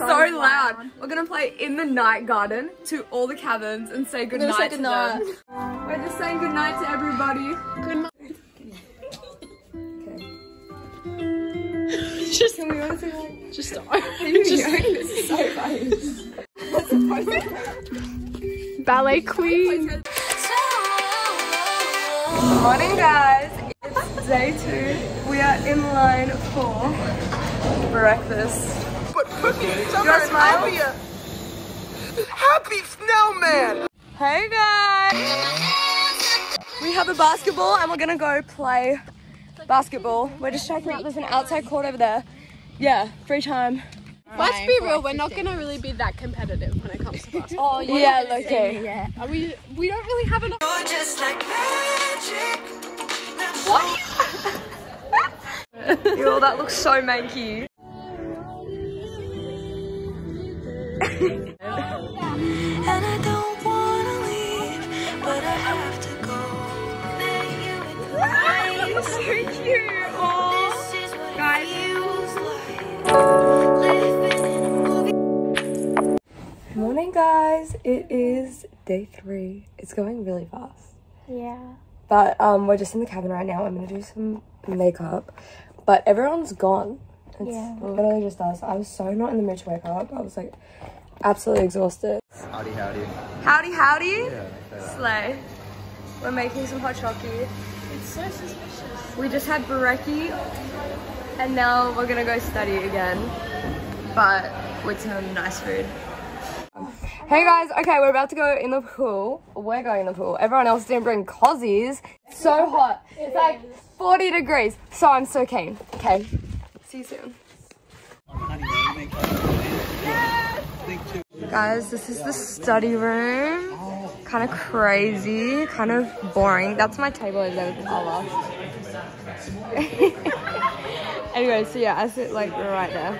and play. Why is this so, loud? We're gonna play in the night garden to all the cabins and say goodnight say to goodnight. them. We're just saying goodnight to everybody. Good night. Just, Can we all say like, just this is so funny. Ballet queen. Good Morning guys, it's day two. We are in line for breakfast. But cookies You wanna smile? Happy snowman! Hey guys! We have a basketball and we're gonna go play basketball. We're just checking out, there's an outside court over there. Yeah, free time. Let's be real, we're not gonna really be that competitive when it comes to basketball. Oh yeah, okay. Are we? We don't really have enough. Yo, that looks so manky. And I don't wanna leave, This is what Guys. it feels like. Living in a movie. Morning guys, it is day three. It's going really fast. Yeah. But um, we're just in the cabin right now. I'm gonna do some makeup, but everyone's gone. It's literally just us. I was so not in the mood to wake up. I was like absolutely exhausted. Howdy, howdy. Howdy, howdy. Slay. We're making some hot chocolate. It's so suspicious. We just had brekkie, and now we're gonna go study again, but with some nice food. Hey guys, okay, we're about to go in the pool. We're going in the pool. Everyone else didn't bring cozies. It's so hot. It's like 40 degrees. So I'm so keen. Okay, see you soon. Guys, this is the study room. Kind of crazy, kind of boring. That's my table over there with anyway, so yeah, I sit like right there.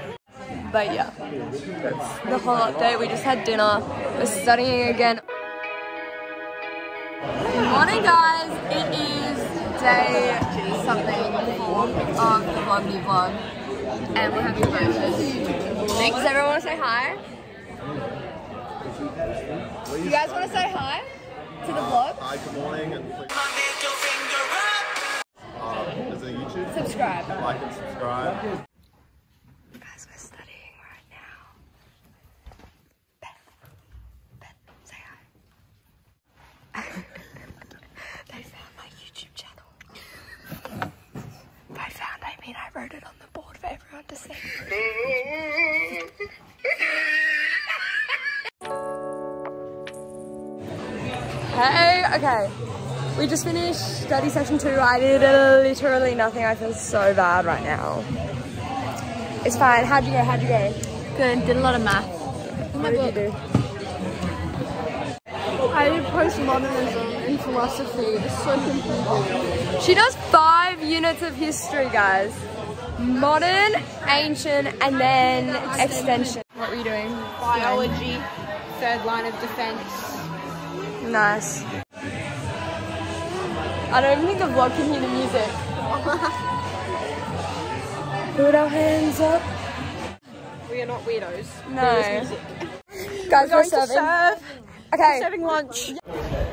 But yeah, that's the whole update. We just had dinner. We're studying again. Good morning, guys. It is day something of the vloggy vlog, and we're having breakfast. Thanks. Everyone say hi? You guys want to say hi to the vlog? Hi, good morning, and please, uh, is it YouTube? Subscribe. Like and subscribe. Hey, okay. We just finished study session two. I did literally nothing. I feel so bad right now. It's fine. How'd you go? How'd you go? Good. Did a lot of math. What did you do? I did postmodernism in philosophy. It's so confusing. She does five units of history, guys. Modern, ancient, and then extension. What were you doing? Biology, third line of defense. Nice. I don't even think the vlog can hear the music. Put our hands up. We are not weirdos. No. Music. Guys, we're Going to serving. serve. Okay, Serving lunch.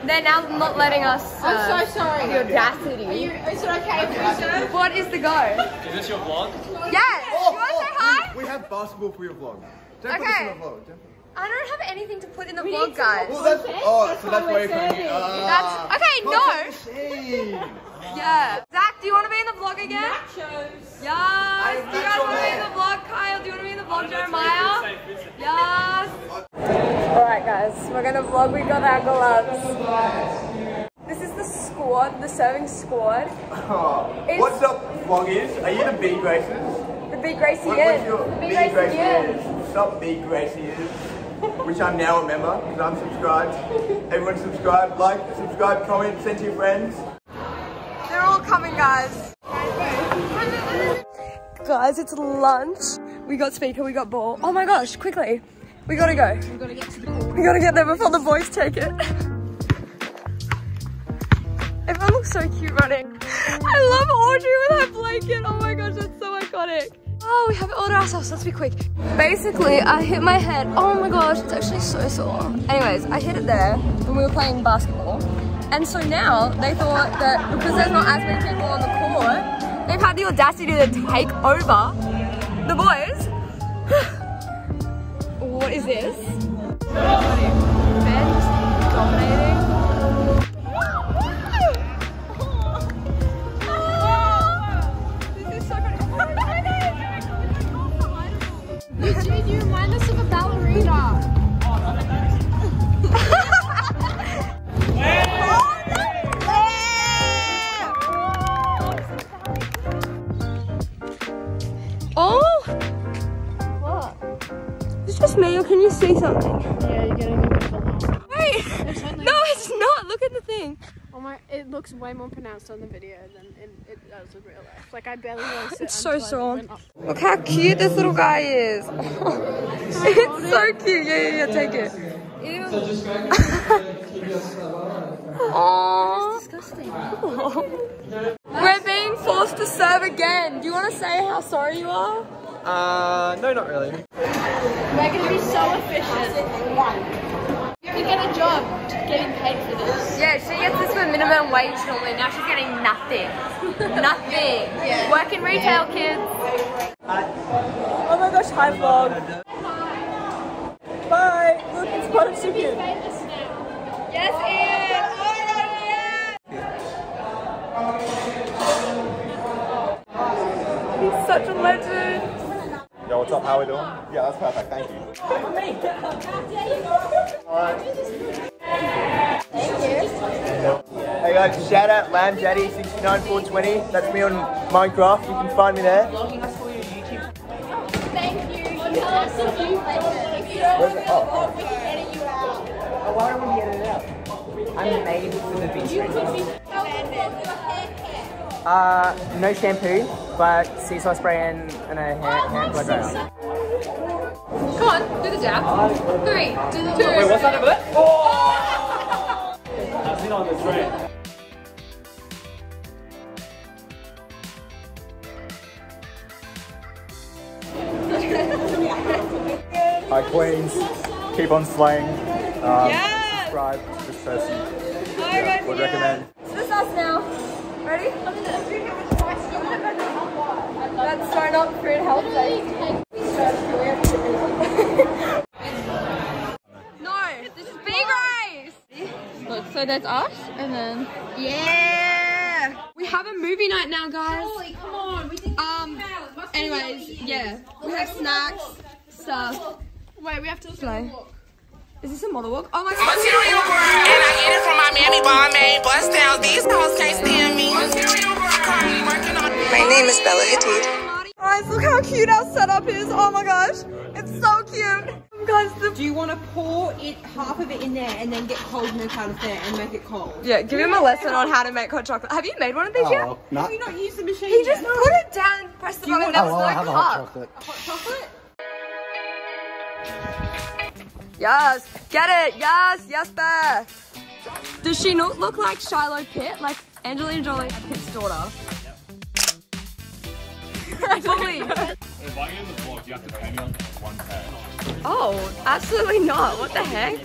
they're now not letting us serve. I'm so uh, sorry. The audacity. Are you, is it okay if we serve? What is the go? Is this your vlog? Yes! you want to say hi? We have basketball for your vlog. Don't put this Okay. In the vlog. Don't put- I don't have anything to put in the need vlog, guys. Well, that's, oh, so that's why why we're you're coming ah. That's okay. No. No. Yeah. Zach, do you want to be in the vlog again? Yes. Do you guys want to be in the vlog? Kyle, do you want to be in the vlog? Jeremiah? Yes. Alright, guys. We're going to vlog. We got our gloves. This is the squad, the serving squad. It's What's up, vloggers? Are you the B Graces? the big Gracie What- What's is. your Big B Gracie Gracie is. Is? What's up, B Gracie is? Which I'm now a member because I'm subscribed. Everyone subscribe, like, subscribe, comment, send to your friends. They're all coming, guys. Guys, it's lunch. We got speaker, we got ball. Oh my gosh, quickly. We gotta go. We gotta get to the pool. We gotta get there before the boys take it. Everyone looks so cute running. I love Audrey with her blanket. Oh my gosh, that's so iconic. Oh, we have it ordered ourselves. Let's be quick. Basically, I hit my head. Oh my gosh, it's actually so sore. Anyways, I hit it there when we were playing basketball. And so now they thought that because there's not as many people on the court, they've had the audacity to take over the boys. what is this? Dominating. More pronounced on the video than it, it does in real life. Like I barely noticed it. It's so until I sore. Look how cute this little guy is. it's so cute. Yeah, yeah, yeah, take it. Ew. Aww. Disgusting. We're being forced to serve again. Do you want to say how sorry you are? Uh, no, not really. We're gonna be so efficient. You get a job getting paid for this. Yeah, she gets this for minimum wage normally. Now she's getting nothing. nothing. Work in retail, kids. Oh my gosh, hi vlog. Bye. Look, it's butter chicken. Yes, Ian. How we doing? Yeah, that's perfect. Thank you. Hey guys, shout out Lamb Daddy 69420. That's me on Minecraft. You can find me there. Thank you. You tell us if you Where's? Oh. Why don't we get it out? I'm made for the beach. Uh, no shampoo, but sea salt spray and, and a hand, hand blood dryer. Come on, do the jab. Three, two, Wait, what's that over there? Oh! I've been on the train. Hi Queens. Keep on slaying. Um, Subscribe to this person. Would recommend. This is us now. Ready? That's so not food health No, this is big race. Look, so that's us, and then yeah, we have a movie night now, guys. Holy, come on. We did Um. Anyways, yeah, we have snacks, stuff. Wait, we have to listen Slay. to the walk. Is this a model walk? Oh my god. Material world. And I get it from my mammy Balmain. Bust down, these hoes can't stand me. Currently working on My name is Bella Hadid. Guys, look how cute our setup is. Oh my gosh. It's so cute. Guys, the Do you want to pour it half of it in there and then get cold milk out of there and make it cold? Yeah, give him a lesson on how to make hot chocolate. Have you made one of these yet? Have you not used the machine He just put it down, pressed the button, and there was no cup. chocolate. Yes, get it. Yes, yes, Beth. Does she not look like Shiloh Pitt, like Angelina Jolie Pitt's daughter? Probably. If I get in the vlog, you have to pay me on one pay. Oh, absolutely not. What the heck?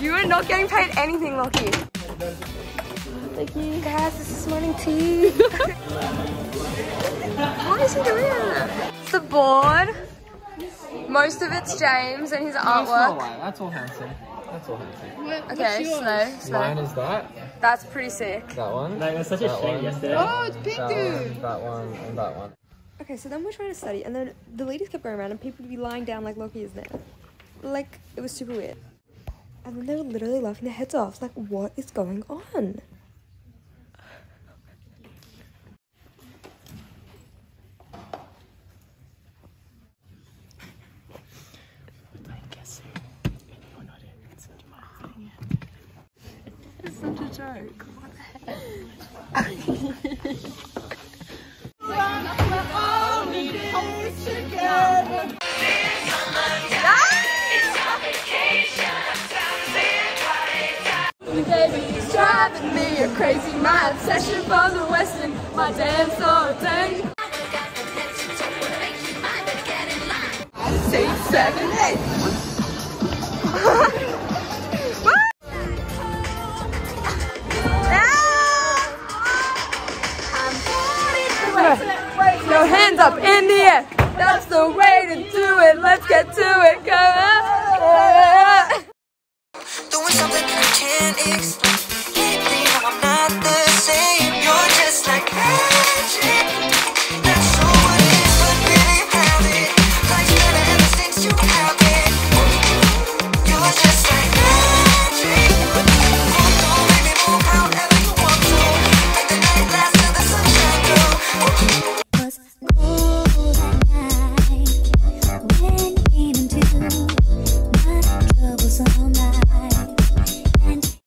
You are not getting paid anything, Lockie. Thank you. Guys, this is morning tea. How is he doing that? It's the board. Most of it's James and his artwork. That's all handsome. That's all handsome. Okay, slow, slow. Mine is that, That's pretty sick. that one, Like, it was such a shame one. yesterday. Oh, it's pink that dude. one, that one, and that one. Okay, so then we're trying to study, and then the ladies kept going around, and people would be lying down like Loki is there. Like, it was super weird. And then they were literally laughing their heads off. Like, what is going on? Joke. Baby's driving me a crazy. My obsession for the Western, my dance so dang. Six, seven, eight. up in the air. That's the way to do it. Let's get to it. Come on. Doing something I can't explain.